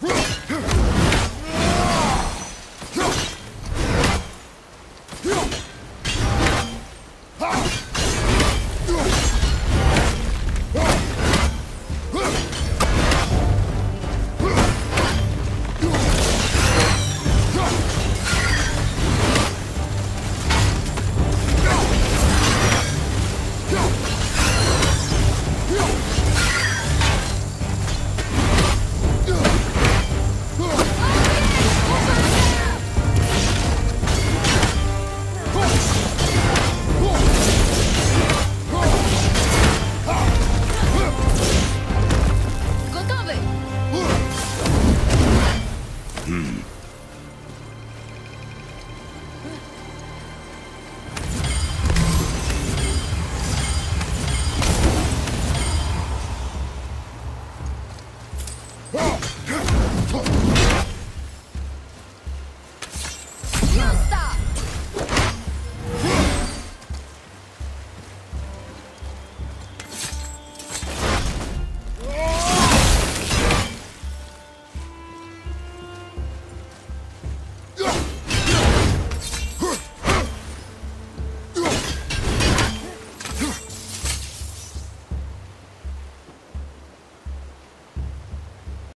Gotowy!